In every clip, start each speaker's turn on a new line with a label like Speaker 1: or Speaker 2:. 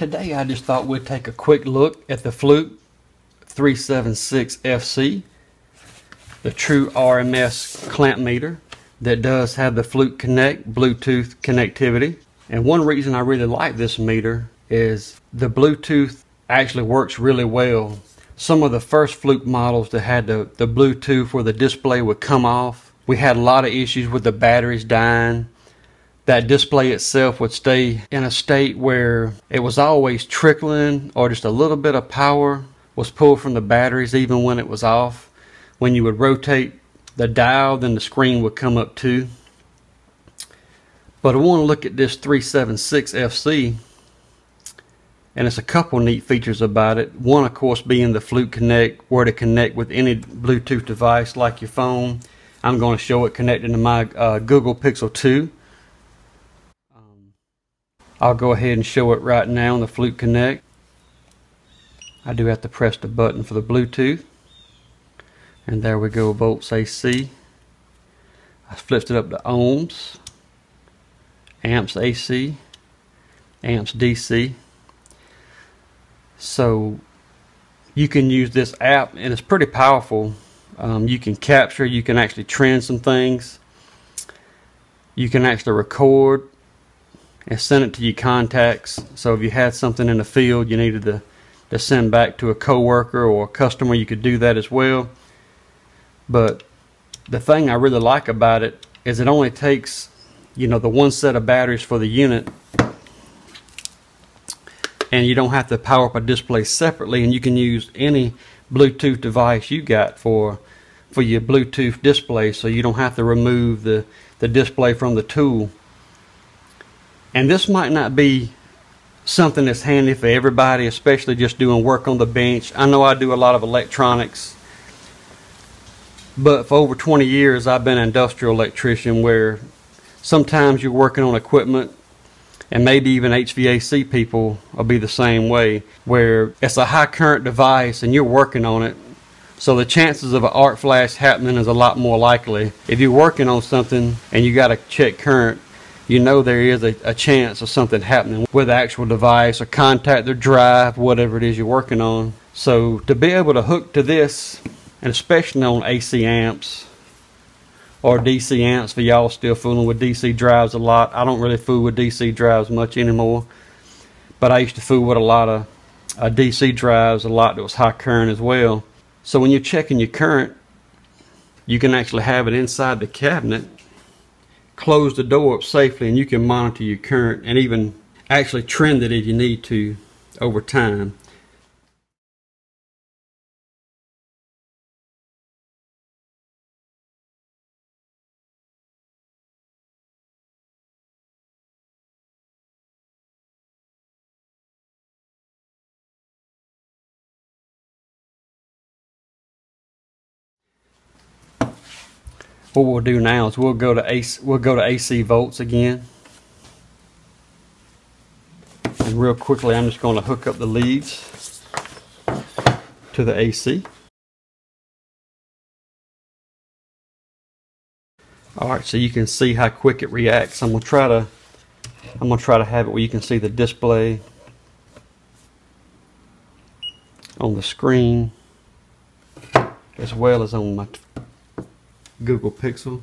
Speaker 1: Today I just thought we'd take a quick look at the Fluke 376FC, the true RMS clamp meter that does have the Fluke Connect Bluetooth connectivity. And one reason I really like this meter is the Bluetooth actually works really well. Some of the first Fluke models that had the, the Bluetooth where the display would come off, we had a lot of issues with the batteries dying that display itself would stay in a state where it was always trickling or just a little bit of power was pulled from the batteries even when it was off. When you would rotate the dial, then the screen would come up too. But I want to look at this 376FC and it's a couple neat features about it. One, of course, being the Fluke Connect, where to connect with any Bluetooth device like your phone. I'm going to show it connected to my uh, Google Pixel 2 I'll go ahead and show it right now on the Fluke Connect. I do have to press the button for the Bluetooth. And there we go, volts AC. I flipped it up to ohms, amps AC, amps DC. So you can use this app and it's pretty powerful. Um, you can capture, you can actually trend some things. You can actually record and send it to your contacts. So if you had something in the field you needed to, to send back to a coworker or a customer, you could do that as well. But the thing I really like about it is it only takes, you know, the one set of batteries for the unit and you don't have to power up a display separately and you can use any Bluetooth device you got for for your Bluetooth display so you don't have to remove the, the display from the tool and this might not be something that's handy for everybody, especially just doing work on the bench. I know I do a lot of electronics, but for over 20 years I've been an industrial electrician where sometimes you're working on equipment and maybe even HVAC people will be the same way where it's a high current device and you're working on it so the chances of an arc flash happening is a lot more likely if you're working on something and you got to check current you know there is a, a chance of something happening with the actual device or contactor drive, whatever it is you're working on. So to be able to hook to this, and especially on AC amps or DC amps for y'all still fooling with DC drives a lot. I don't really fool with DC drives much anymore, but I used to fool with a lot of uh, DC drives, a lot that was high current as well. So when you're checking your current, you can actually have it inside the cabinet close the door up safely and you can monitor your current and even actually trend it if you need to over time. What we'll do now is we'll go to AC, we'll go to AC volts again. And real quickly, I'm just going to hook up the leads to the AC. Alright, so you can see how quick it reacts. I'm gonna try to I'm gonna try to have it where you can see the display on the screen as well as on my Google Pixel.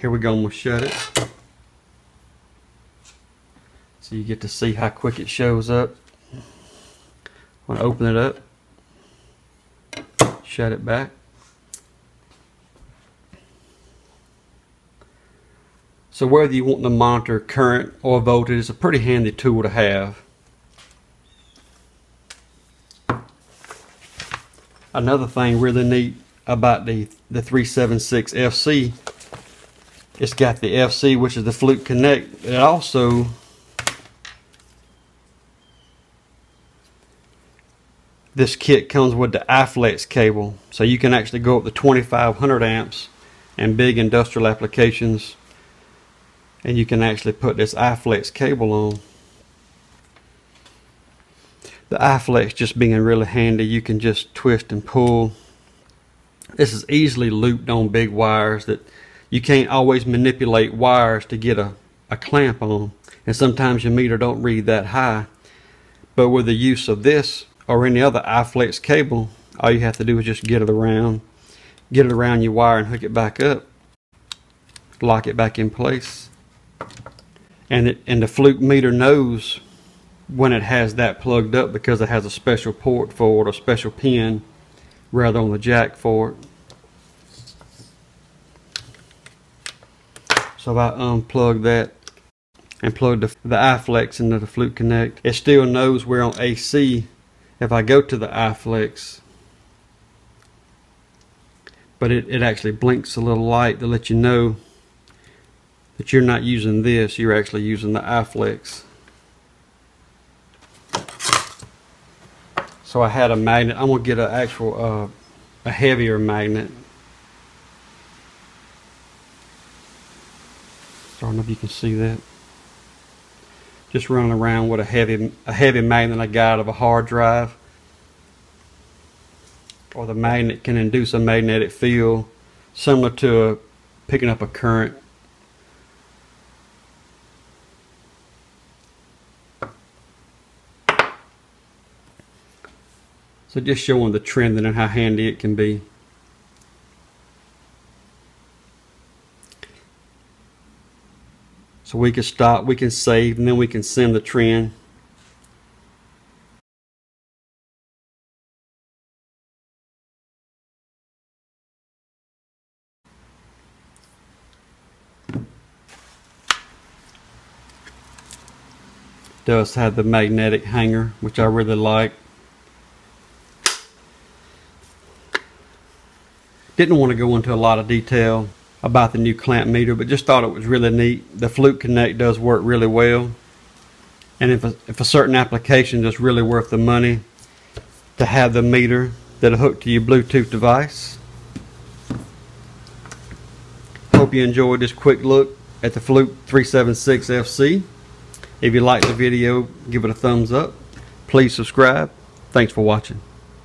Speaker 1: Here we go, I'm to shut it. So you get to see how quick it shows up. I'm to open it up, shut it back. So whether you want to monitor current or voltage, it's a pretty handy tool to have. Another thing really neat about the, the 376 FC. It's got the FC, which is the Fluke Connect. It also this kit comes with the iFlex cable. So you can actually go up to 2500 amps and big industrial applications. And you can actually put this iFlex cable on. The iFlex just being really handy, you can just twist and pull this is easily looped on big wires that you can't always manipulate wires to get a, a clamp on. And sometimes your meter don't read that high. But with the use of this or any other iFlex cable, all you have to do is just get it around, get it around your wire and hook it back up, lock it back in place. And it and the fluke meter knows when it has that plugged up because it has a special port for it, a special pin rather on the jack for it. So I unplug that and plug the, the iFlex into the Fluke Connect, it still knows we're on AC if I go to the iFlex. But it, it actually blinks a little light to let you know that you're not using this, you're actually using the iFlex. So I had a magnet. I'm gonna get an actual uh, a heavier magnet. I don't know if you can see that. Just running around with a heavy a heavy magnet I got out of a hard drive. Or the magnet can induce a magnetic field similar to picking up a current So just showing the trend and how handy it can be. So we can stop, we can save, and then we can send the trend. does have the magnetic hanger which I really like Didn't want to go into a lot of detail about the new clamp meter, but just thought it was really neat. The Fluke Connect does work really well. And if a, if a certain application is really worth the money to have the meter that'll hook to your Bluetooth device. Hope you enjoyed this quick look at the Fluke 376FC. If you liked the video, give it a thumbs up. Please subscribe. Thanks for watching.